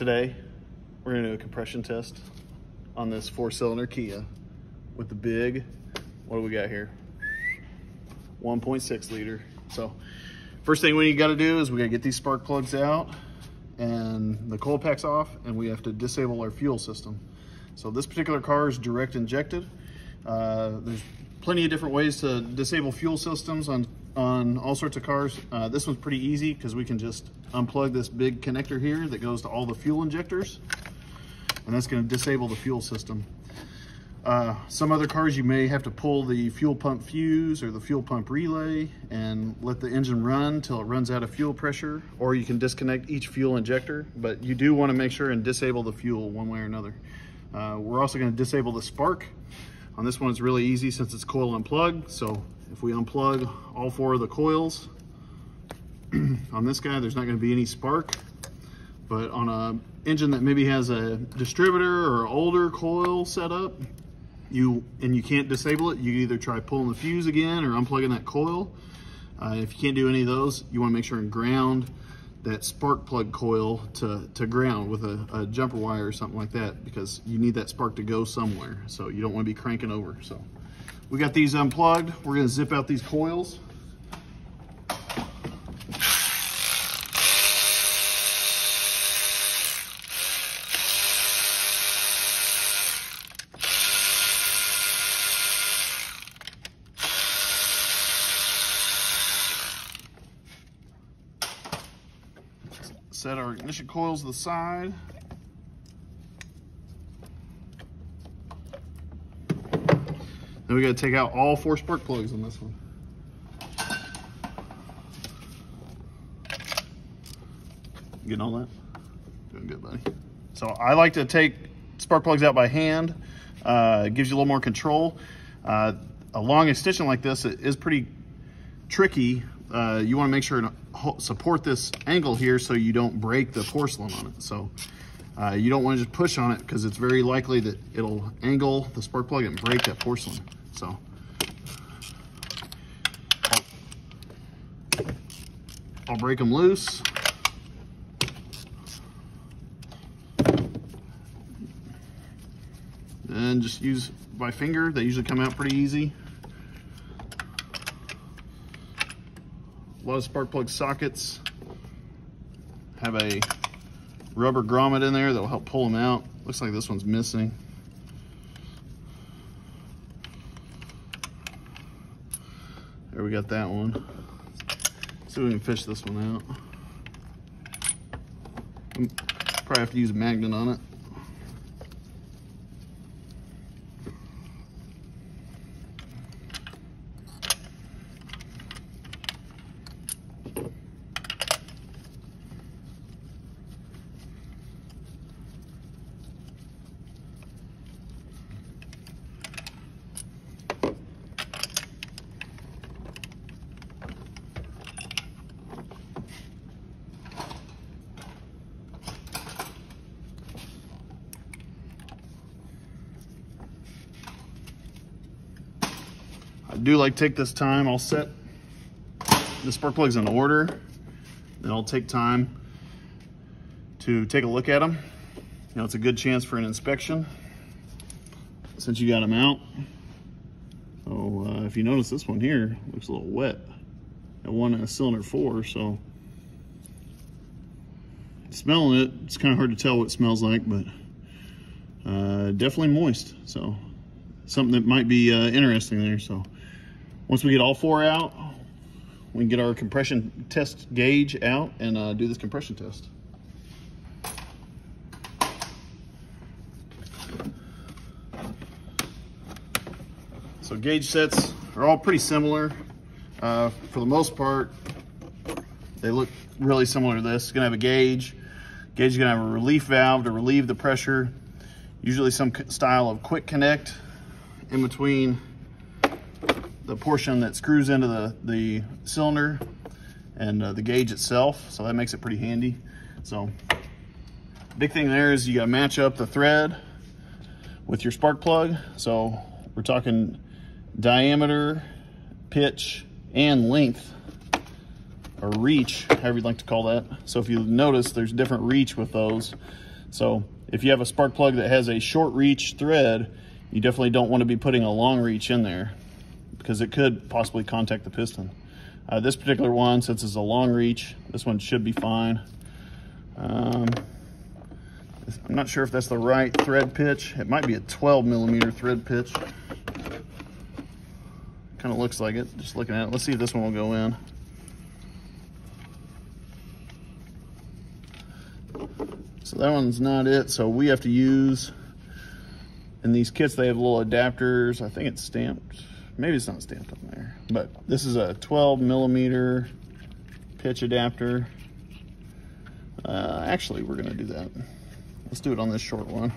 Today, we're gonna do a compression test on this four cylinder Kia with the big, what do we got here? 1.6 liter. So first thing we gotta do is we gotta get these spark plugs out and the coil packs off and we have to disable our fuel system. So this particular car is direct injected. Uh, there's plenty of different ways to disable fuel systems on, on all sorts of cars. Uh, this one's pretty easy because we can just unplug this big connector here that goes to all the fuel injectors and that's going to disable the fuel system. Uh, some other cars you may have to pull the fuel pump fuse or the fuel pump relay and let the engine run till it runs out of fuel pressure or you can disconnect each fuel injector but you do want to make sure and disable the fuel one way or another. Uh, we're also going to disable the spark. On this one it's really easy since it's coil on plug so if we unplug all four of the coils on this guy there's not going to be any spark but on a engine that maybe has a distributor or older coil setup you and you can't disable it, you either try pulling the fuse again or unplugging that coil. Uh, if you can't do any of those, you wanna make sure and ground that spark plug coil to, to ground with a, a jumper wire or something like that because you need that spark to go somewhere. So you don't wanna be cranking over. So we got these unplugged. We're gonna zip out these coils. set our ignition coils to the side. Then we gotta take out all four spark plugs on this one. Getting all that? Doing good, buddy. So I like to take spark plugs out by hand. Uh, it gives you a little more control. Uh, a long extension like this is pretty tricky uh, you want to make sure to support this angle here so you don't break the porcelain on it. So uh, you don't want to just push on it because it's very likely that it'll angle the spark plug and break that porcelain. So I'll, break them loose. And just use my finger. They usually come out pretty easy. a lot of spark plug sockets have a rubber grommet in there that'll help pull them out. Looks like this one's missing. There we got that one. Let's see if we can fish this one out. Probably have to use a magnet on it. Do like take this time. I'll set the spark plugs in order. Then I'll take time to take a look at them. You know, it's a good chance for an inspection since you got them out. So uh, if you notice this one here, looks a little wet. It one a cylinder four, so smelling it, it's kind of hard to tell what it smells like, but uh, definitely moist. So something that might be uh, interesting there. So once we get all four out, we can get our compression test gauge out and uh, do this compression test. So gauge sets are all pretty similar. Uh, for the most part, they look really similar to this. It's gonna have a gauge. Gauge is gonna have a relief valve to relieve the pressure. Usually some style of quick connect in between the portion that screws into the, the cylinder and uh, the gauge itself. So that makes it pretty handy. So big thing there is you gotta match up the thread with your spark plug. So we're talking diameter, pitch, and length or reach, however you'd like to call that. So if you notice, there's different reach with those. So if you have a spark plug that has a short reach thread, you definitely don't want to be putting a long reach in there because it could possibly contact the piston. Uh, this particular one, since it's a long reach, this one should be fine. Um, I'm not sure if that's the right thread pitch. It might be a 12 millimeter thread pitch. Kind of looks like it, just looking at it. Let's see if this one will go in. So that one's not it. So we have to use, in these kits, they have little adapters. I think it's stamped. Maybe it's not stamped on there, but this is a 12 millimeter pitch adapter. Uh, actually, we're gonna do that. Let's do it on this short one.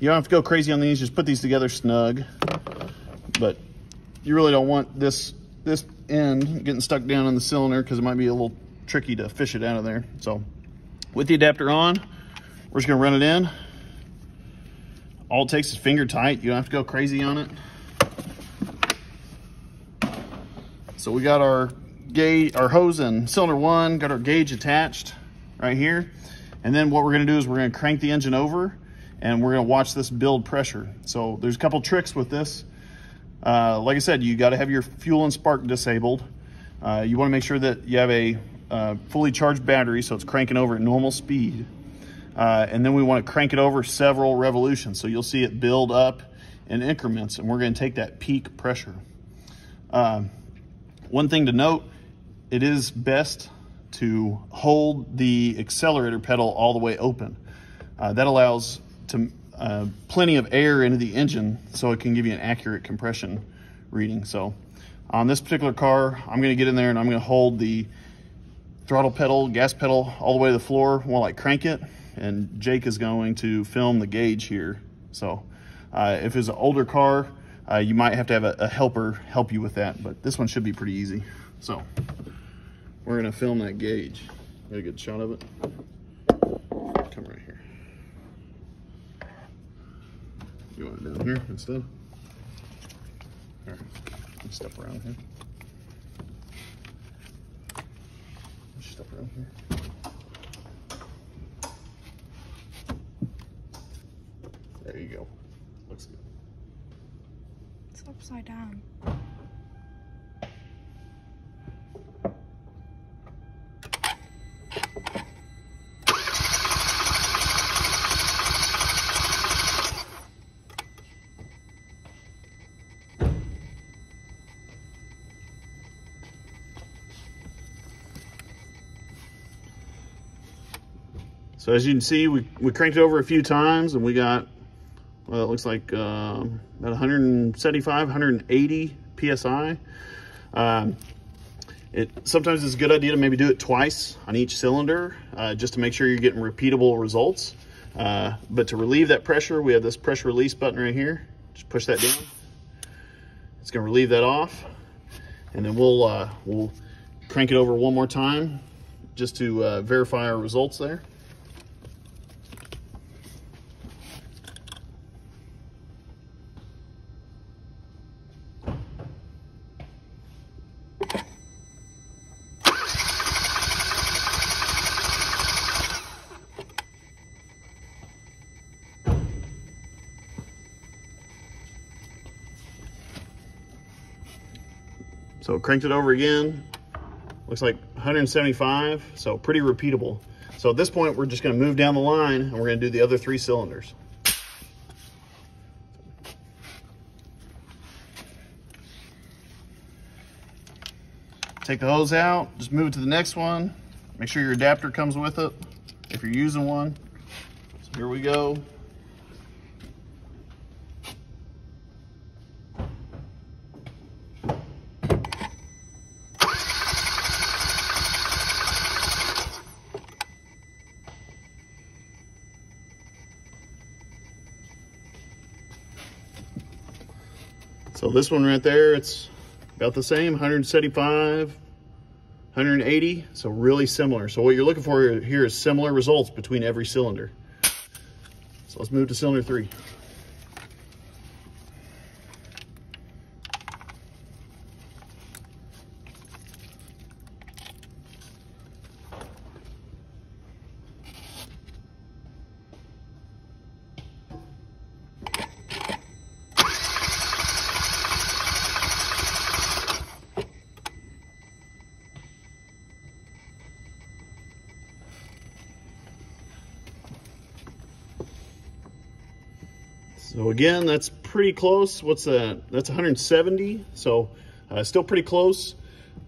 You don't have to go crazy on these, just put these together snug. But you really don't want this this end getting stuck down in the cylinder because it might be a little tricky to fish it out of there. So with the adapter on, we're just gonna run it in. All it takes is finger tight. You don't have to go crazy on it. So we got our gauge, our hose and cylinder one, got our gauge attached right here. And then what we're gonna do is we're gonna crank the engine over and we're gonna watch this build pressure. So there's a couple tricks with this. Uh, like I said, you gotta have your fuel and spark disabled. Uh, you wanna make sure that you have a uh, fully charged battery so it's cranking over at normal speed. Uh, and then we wanna crank it over several revolutions. So you'll see it build up in increments and we're gonna take that peak pressure. Um, one thing to note, it is best to hold the accelerator pedal all the way open. Uh, that allows to uh, plenty of air into the engine so it can give you an accurate compression reading. So on this particular car, I'm gonna get in there and I'm gonna hold the throttle pedal, gas pedal all the way to the floor while I crank it. And Jake is going to film the gauge here. So uh, if it's an older car, uh, you might have to have a, a helper help you with that, but this one should be pretty easy. So we're gonna film that gauge. Get a good shot of it. Come right here. You want it down here instead? All right, let's step around here. Step around here. There you go. Looks good. It's upside down. So as you can see, we, we cranked it over a few times and we got, well, it looks like um, about 175, 180 PSI. Um, it Sometimes it's a good idea to maybe do it twice on each cylinder uh, just to make sure you're getting repeatable results. Uh, but to relieve that pressure, we have this pressure release button right here. Just push that down. It's gonna relieve that off. And then we'll, uh, we'll crank it over one more time just to uh, verify our results there. So cranked it over again. Looks like 175, so pretty repeatable. So at this point, we're just gonna move down the line and we're gonna do the other three cylinders. Take the hose out, just move to the next one. Make sure your adapter comes with it if you're using one. So here we go. So this one right there, it's about the same, 175, 180, so really similar. So what you're looking for here is similar results between every cylinder. So let's move to cylinder three. So again, that's pretty close. What's that? That's 170. So uh, still pretty close.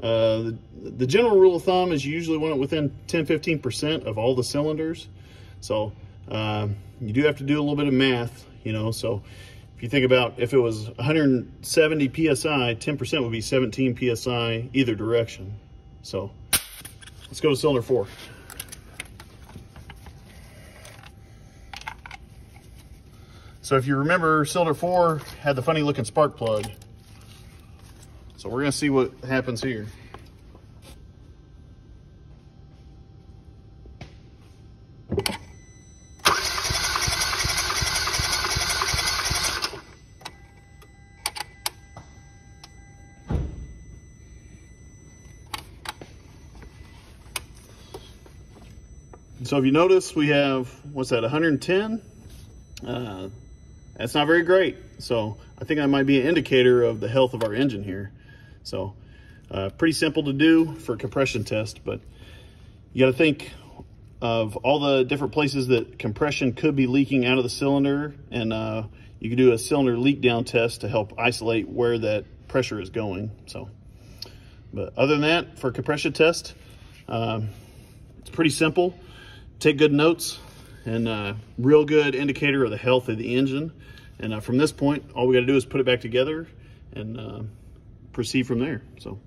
Uh, the, the, general rule of thumb is you usually want it within 10-15% of all the cylinders. So um, you do have to do a little bit of math, you know. So if you think about if it was 170 PSI, 10% would be 17 PSI either direction. So let's go to cylinder four. So if you remember, cylinder four had the funny looking spark plug. So we're gonna see what happens here. So if you notice, we have, what's that, 110? Uh, that's not very great. So I think that might be an indicator of the health of our engine here. So uh, pretty simple to do for compression test, but you got to think of all the different places that compression could be leaking out of the cylinder and uh, you can do a cylinder leak down test to help isolate where that pressure is going. So, but other than that, for compression test, um, it's pretty simple. Take good notes and uh, real good indicator of the health of the engine. And uh, from this point, all we got to do is put it back together and uh, proceed from there. So,